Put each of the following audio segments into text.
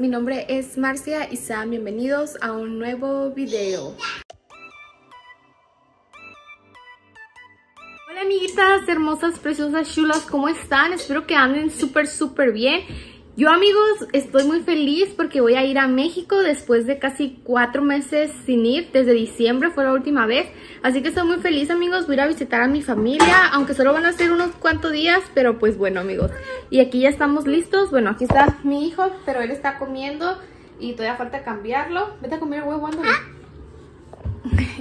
mi nombre es Marcia y sean bienvenidos a un nuevo video. Hola amiguitas hermosas, preciosas, chulas, ¿cómo están? Espero que anden súper súper bien. Yo amigos estoy muy feliz porque voy a ir a México después de casi cuatro meses sin ir, desde diciembre fue la última vez, así que estoy muy feliz amigos, voy a ir a visitar a mi familia, aunque solo van a ser unos cuantos días, pero pues bueno amigos, y aquí ya estamos listos, bueno aquí está mi hijo, pero él está comiendo y todavía falta cambiarlo, vete a comer huevo, ándale.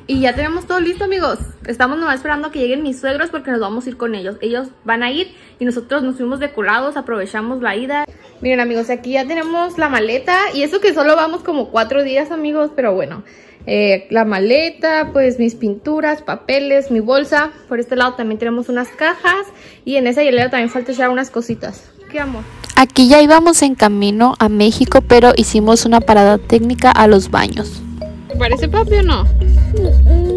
Y ya tenemos todo listo amigos, estamos nomás esperando que lleguen mis suegros porque nos vamos a ir con ellos, ellos van a ir y nosotros nos fuimos de colados, aprovechamos la ida. Miren amigos, aquí ya tenemos la maleta y eso que solo vamos como cuatro días amigos, pero bueno. Eh, la maleta, pues mis pinturas, papeles, mi bolsa. Por este lado también tenemos unas cajas y en esa hielera también falta echar unas cositas. ¿Qué amor? Aquí ya íbamos en camino a México, pero hicimos una parada técnica a los baños. ¿Te parece papi o no? No.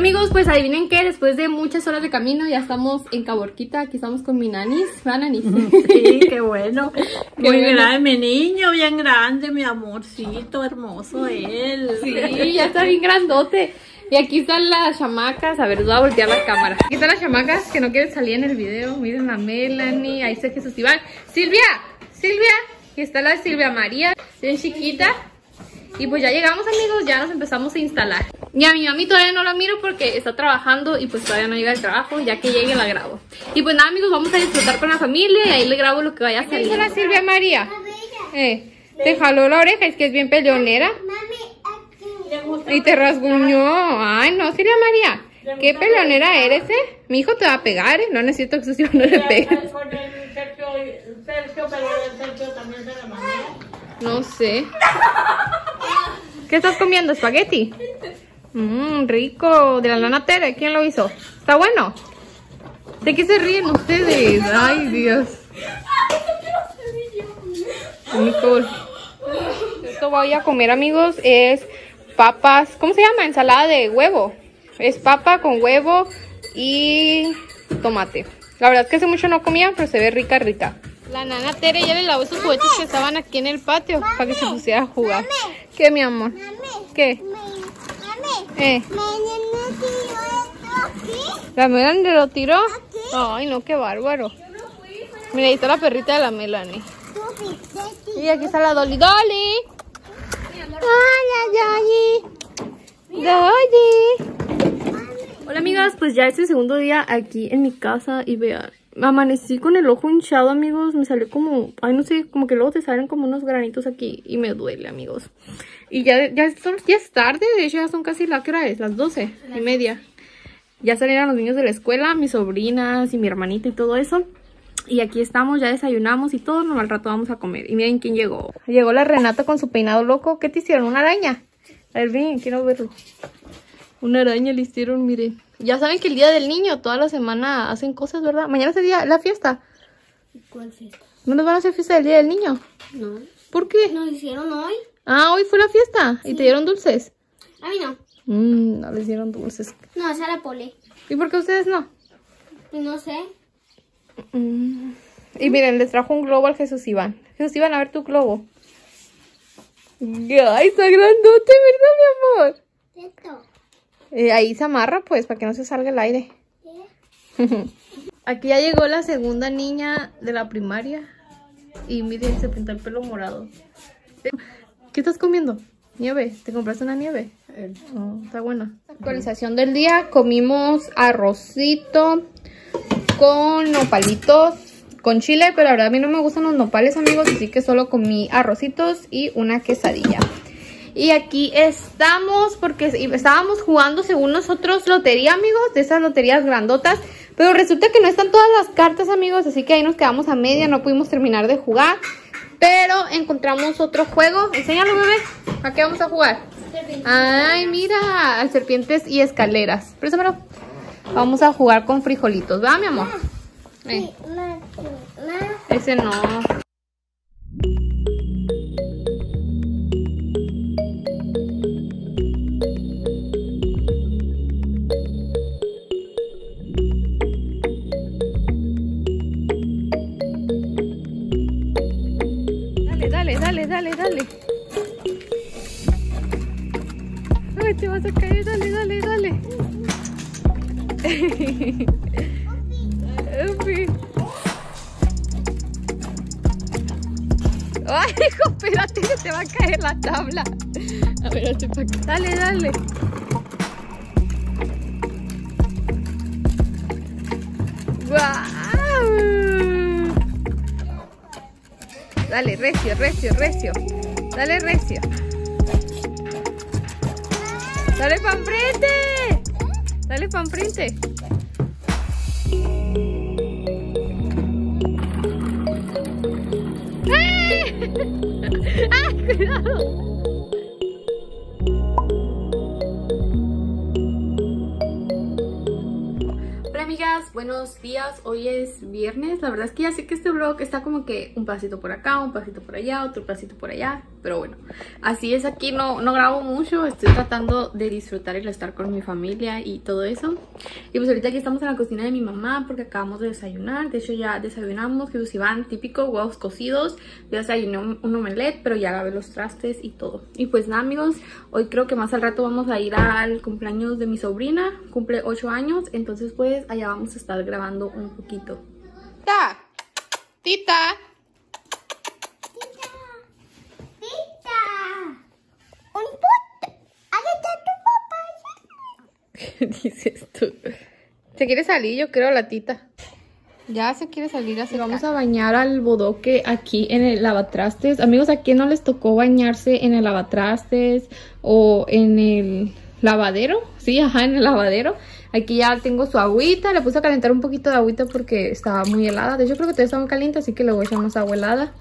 Amigos, pues adivinen qué, después de muchas horas de camino ya estamos en Caborquita, aquí estamos con mi nanis, ¿va nanis? Sí, qué bueno. Qué Muy bueno. grande, mi niño, bien grande, mi amorcito, hermoso él. Sí, ya está bien grandote. Y aquí están las chamacas, a ver, voy a voltear la cámara. Aquí están las chamacas que no quieren salir en el video, miren a Melanie, ahí está Jesús Iván. Silvia, Silvia, aquí está la Silvia María, bien chiquita. Y pues ya llegamos amigos, ya nos empezamos a instalar. Y a mi mami todavía no la miro porque está trabajando y pues todavía no llega el trabajo, ya que llegue la grabo. Y pues nada amigos, vamos a disfrutar con la familia y ahí le grabo lo que vaya a salir. ¿Qué dice la Silvia María? Eh, te jaló la oreja, es que es bien peleonera. Y te rasguñó. Ay, no, Silvia María. Qué peleonera eres, eh. Mi hijo te va a pegar, eh. No necesito que Jesús no le pegue. Con el Sergio, Sergio, pero el Sergio también se la manera. No sé. ¿Qué estás comiendo? ¿Espagueti? Mmm, rico. De la lana Tere. ¿Quién lo hizo? ¿Está bueno? ¿De qué se ríen ustedes? Ay, Dios. Nicole. Esto voy a comer, amigos. Es papas. ¿Cómo se llama? Ensalada de huevo. Es papa con huevo y tomate. La verdad es que hace mucho no comía, pero se ve rica, rica. La nana Tere ya le lavó sus juguetes que estaban aquí en el patio para que se pusiera a jugar. ¿Qué, mi amor? ¿Qué? Eh. ¿La Melanie lo tiró? Ay, no, qué bárbaro. Mira, ahí está la perrita de la Melanie. Y aquí está la Dolly. ¡Dolly! ¡Hola, Dolly! ¡Dolly! Hola, amigas. Pues ya es el segundo día aquí en mi casa y vean. Amanecí con el ojo hinchado, amigos. Me salió como, ay, no sé, como que luego te salen como unos granitos aquí y me duele, amigos. Y ya, ya, son- ya es tarde, de hecho ya son casi, ¿la hora es? Las 12 y media. Ya salieron los niños de la escuela, mis sobrinas y mi hermanita y todo eso. Y aquí estamos, ya desayunamos y todo, no al rato vamos a comer. Y miren quién llegó. Llegó la Renata con su peinado loco. ¿Qué te hicieron? ¿Una araña? A ver, ven, quiero verlo. Una araña le hicieron, miren. Ya saben que el día del niño, toda la semana hacen cosas, ¿verdad? Mañana es el día, la fiesta. ¿Cuál fiesta? ¿No nos van a hacer fiesta del día del niño? No. ¿Por qué? ¿Nos hicieron hoy? Ah, hoy fue la fiesta. ¿Y te dieron dulces? A mí no. Mmm, no les dieron dulces. No, esa la pole. ¿Y por qué ustedes no? Pues no sé. Mm. Y miren, les trajo un globo al Jesús Iván. Jesús Iván, a ver tu globo. Ay, está grandote, ¿verdad, mi amor? Esto. Eh, ahí se amarra, pues, para que no se salga el aire. Aquí ya llegó la segunda niña de la primaria. Y miren, se pintó el pelo morado. ¿Qué estás comiendo? Nieve. ¿Te compraste una nieve? Oh, está buena. Actualización del día. Comimos arrocito con nopalitos con chile, pero la verdad a mí no me gustan los nopales, amigos, así que solo comí arrocitos y una quesadilla. Y aquí estamos porque estábamos jugando según nosotros lotería, amigos, de esas loterías grandotas. Pero resulta que no están todas las cartas, amigos, así que ahí nos quedamos a media, no pudimos terminar de jugar. Pero encontramos otro juego. Enséñalo, bebé. ¿A qué vamos a jugar? Ay, mira, al serpientes y escaleras. Préstamelo. Vamos a jugar con frijolitos, ¿verdad, mi amor? Eh, ese no. Dale, dale. Ay, te vas a caer, dale, dale, dale. Upi. Ay, hijo, espérate que te va a caer la tabla. A ver. Dale, dale. ¡Guau! Dale, recio, recio, recio. Dale, recio. Dale pa' enfrente. Dale pa' enfrente. ¡Ay! ¡Ay, cuidado! Buenos días. Hoy es viernes. La verdad es que ya sé que este vlog está como que un pasito por acá, un pasito por allá, otro pasito por allá. Pero bueno, así es aquí. No, no grabo mucho. Estoy tratando de disfrutar el estar con mi familia y todo eso. Y pues ahorita aquí estamos en la cocina de mi mamá porque acabamos de desayunar. De hecho ya desayunamos. Que Iván, típico, huevos cocidos. Yo desayuné un, omelette, pero ya lavé los trastes y todo. Y pues nada amigos, hoy creo que más al rato vamos a ir al cumpleaños de mi sobrina. Cumple 8 años. Entonces pues allá vamos a estar grabando un poquito. ¡Tita! ¡Tita! ¡Un pot! ¡Ahí está tu papá! ¿Qué dices tú? Se quiere salir, yo creo, la tita. Ya se quiere salir así. Vamos a bañar al bodoque aquí en el lavatrastes. Amigos, ¿a quién no les tocó bañarse en el lavatrastes o en el lavadero? Sí, ajá, en el lavadero. Aquí ya tengo su agüita. Le puse a calentar un poquito de agüita porque estaba muy helada. De hecho, creo que todavía está muy caliente, así que le voy a echar más agua helada.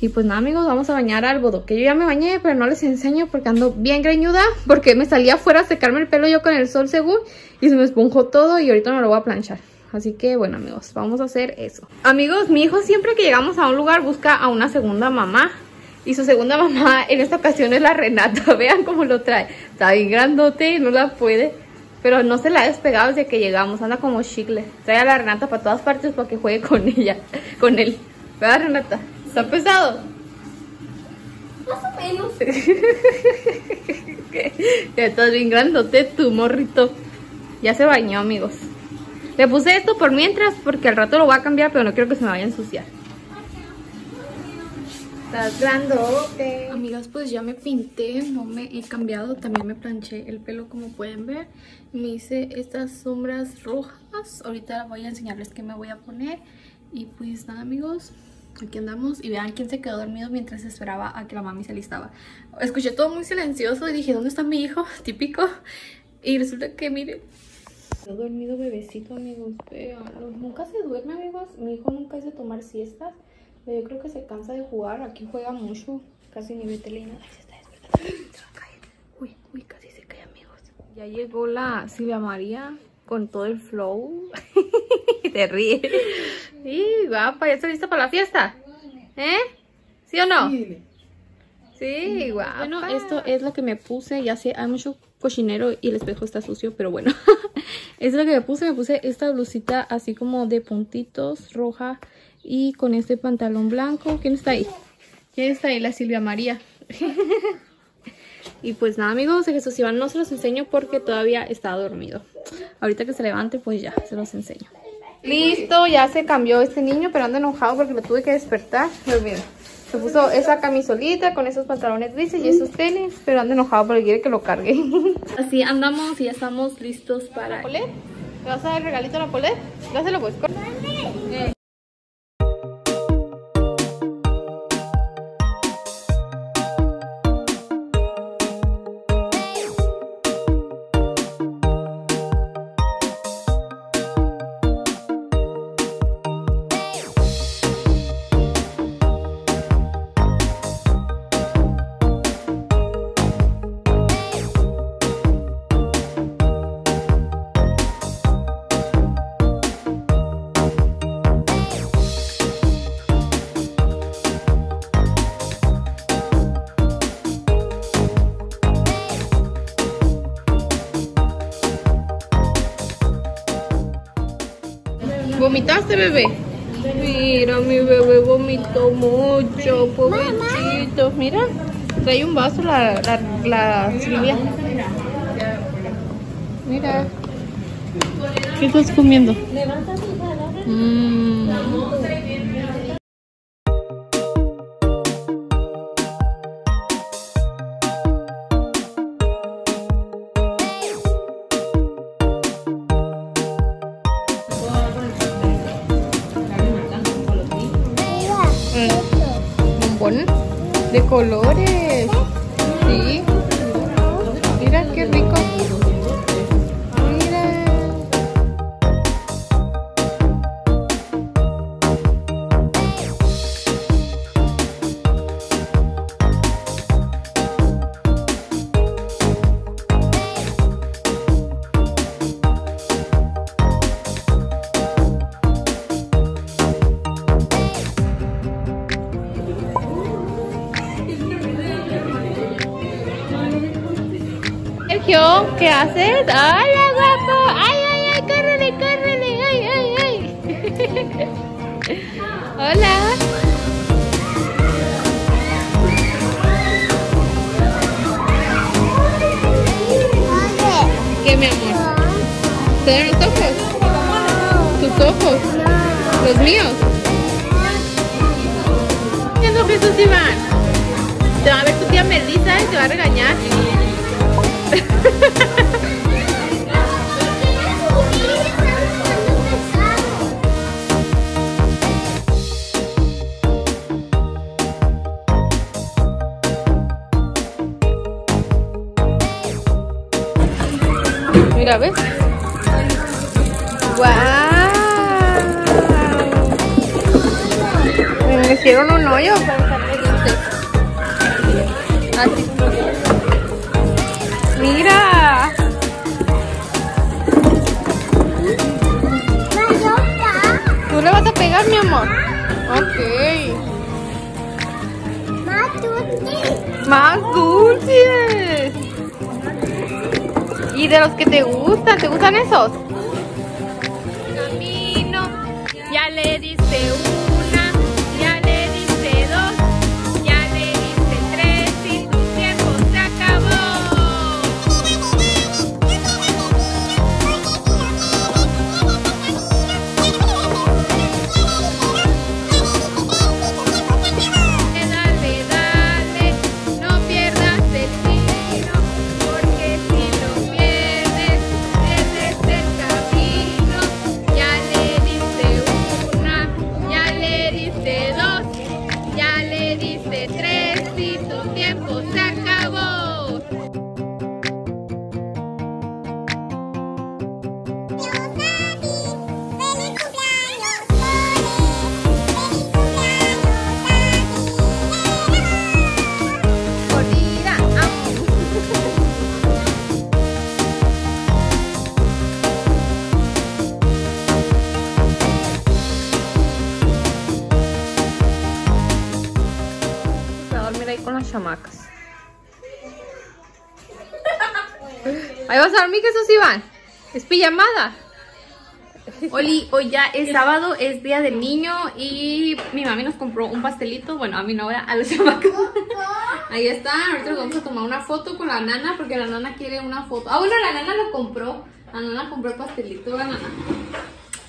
Y pues nada amigos, vamos a bañar al bodoque. Yo ya me bañé, pero no les enseño porque ando bien greñuda. Porque me salí afuera a secarme el pelo yo con el sol según. Y se me esponjó todo y ahorita me lo voy a planchar. Así que bueno amigos, vamos a hacer eso. Amigos, mi hijo siempre que llegamos a un lugar busca a una segunda mamá. Y su segunda mamá en esta ocasión es la Renata. Vean cómo lo trae. Está bien grandote, no la puede. Pero no se la ha despegado desde que llegamos. Anda como chicle. Trae a la Renata para todas partes para que juegue con ella. Con él. ¿Verdad Renata? ¿Está pesado? Más o menos. ya estás bien grandote tu morrito. Ya se bañó, amigos. Le puse esto por mientras porque al rato lo voy a cambiar, pero no quiero que se me vaya a ensuciar. Estás grandote. Amigas, pues ya me pinté, no me he cambiado. También me planché el pelo, como pueden ver. Me hice estas sombras rojas. Ahorita voy a enseñarles qué me voy a poner. Y pues nada, amigos. Aquí andamos y vean quién se quedó dormido mientras esperaba a que la mami se alistaba. Escuché todo muy silencioso y dije, ¿dónde está mi hijo? Típico. Y resulta que, miren, quedó dormido bebecito, amigos. Nunca se duerme, amigos. Mi hijo nunca es de tomar siestas. Pero yo creo que se cansa de jugar. Aquí juega mucho. Casi ni ve tele nada. Ay, se está despertando. Se va a caer. Uy, uy, casi se cae, amigos. Ya llegó la Silvia María con todo el flow. Te ríe. Y guapa, ¿ya está lista para la fiesta? ¿Eh? ¿Sí o no? Sí, guapa. Bueno, esto es lo que me puse. Ya sé, hay mucho cochinero y el espejo está sucio, pero bueno. es lo que me puse. Me puse esta blusita así como de puntitos, roja. Y con este pantalón blanco. ¿Quién está ahí? ¿Quién está ahí? La Silvia María. y pues nada, amigos, de Jesús Iván no se los enseño porque todavía está dormido. Ahorita que se levante, pues ya, se los enseño. Listo, ya se cambió este niño, pero anda enojado porque lo tuve que despertar. Pero miren, se puso esa camisolita con esos pantalones grises y esos tenis, pero anda enojado porque quiere que lo cargue. Así andamos y ya estamos listos para... ¿Polet? ¿Le vas a dar el regalito a la Polet? Dáselo pues. ¿Vomitaste, bebé? Mira, mi bebé vomitó mucho, pobrecito. Mira, trae un vaso la, la, la. Mira. ¿Qué estás comiendo? Mm. Colores. Haces? ¡Hola, guapo! ¡Ay, ay, ay! ¡Córrele, córrele! ¡Ay, ay, ay! ¡Hola! ¿Qué, mi amor? ¿Te dan los ojos? ¿Tus ojos? ¿Los míos? ¿Qué no, Jesús Iván? Te va a ver tu tía Melissa y te va a regañar. Mira, ¿ves? ¡Wow! Me hicieron un hoyo para dientes. Así. ¡Mira! ¿Tú le vas a pegar, mi amor? Ok. Más dulces. Y de los que te gustan, ¿te gustan esos? Camino, ya le diste con las chamacas. Ahí vas a dormir, Jesús Iván. Es pijamada. Oli, hoy ya es sábado, es día del niño y mi mami nos compró un pastelito. Bueno, a mi novia, a los chamacos. Ahí está, ahorita nos vamos a tomar una foto con la nana porque la nana quiere una foto. Ah, bueno, la nana lo compró. La nana compró el pastelito, la nana.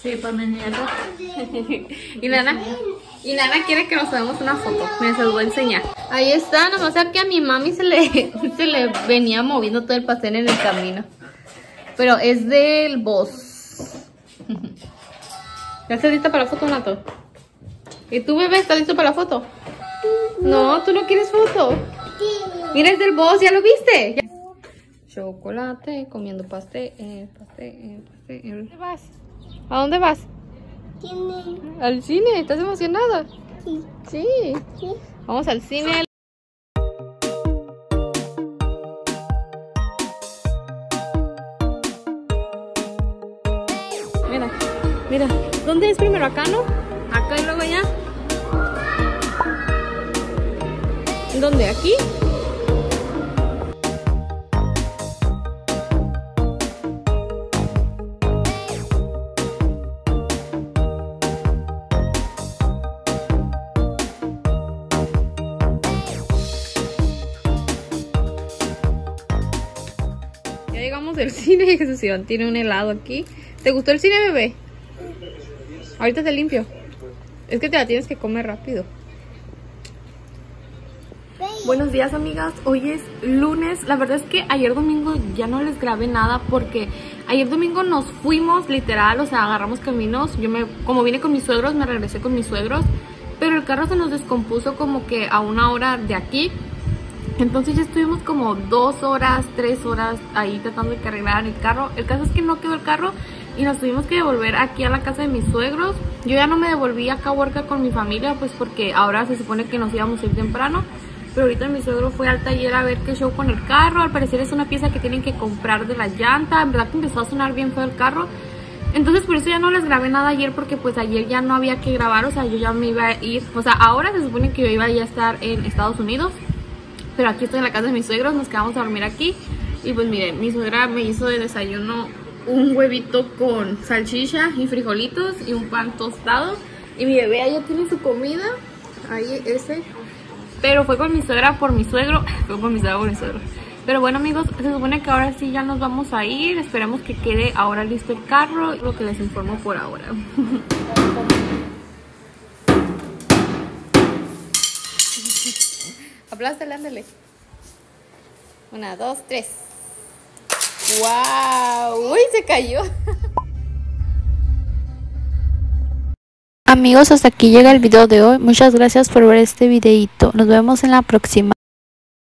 Sí, para mi nieto. y Nana, y Nana quiere que nos hagamos una foto. Me se los voy a enseñar. Ahí está, nomás que a mi mami se le, se le venía moviendo todo el pastel en el camino. Pero es del boss. ¿Ya estás lista para la foto, Nato? ¿Y tú, bebé, estás listo para la foto? No, tú no quieres foto. Mira, es del boss, ¿ya lo viste? Ya- Chocolate, comiendo pastel, eh, pastel, eh, pastel. ¿A dónde vas? ¿A dónde vas? ¿Al cine? ¿Estás emocionada? Sí. Sí. Sí. Vamos al cine. Mira, mira. ¿Dónde es primero? ¿Acá, no? Acá y luego allá. ¿Dónde? ¿Aquí? Cine Iván tiene un helado aquí. ¿Te gustó el cine, bebé? Ahorita te limpio. Es que te la tienes que comer rápido. Buenos días amigas, hoy es lunes, la verdad es que ayer domingo ya no les grabé nada porque ayer domingo nos fuimos literal, o sea agarramos caminos, yo me, como vine con mis suegros me regresé con mis suegros, pero el carro se nos descompuso como que a una hora de aquí, entonces ya estuvimos como dos horas, tres horas ahí tratando de que arreglaran el carro, el caso es que no quedó el carro y nos tuvimos que devolver aquí a la casa de mis suegros, yo ya no me devolví acá a Huerca con mi familia pues porque ahora se supone que nos íbamos a ir temprano, pero ahorita mi suegro fue al taller a ver qué show con el carro. Al parecer es una pieza que tienen que comprar de la llanta. En verdad que empezó a sonar bien feo el carro. Entonces por eso ya no les grabé nada ayer porque pues ayer ya no había que grabar. O sea, yo ya me iba a ir. O sea, ahora se supone que yo iba a estar en Estados Unidos. Pero aquí estoy en la casa de mis suegros. Nos quedamos a dormir aquí. Y pues miren, mi suegra me hizo de desayuno un huevito con salchicha y frijolitos y un pan tostado. Y mi bebé ya tiene su comida. Ahí ese pero fue con mi suegra por mi suegro. Fue con mi suegra por mi suegro. Pero bueno amigos, se supone que ahora sí ya nos vamos a ir. Esperemos que quede ahora listo el carro. Lo que les informo por ahora. Aplástale, ándale. Una, dos, tres. ¡Wow! ¡Uy, se cayó! Amigos, hasta aquí llega el video de hoy. Muchas gracias por ver este videito. Nos vemos en la próxima.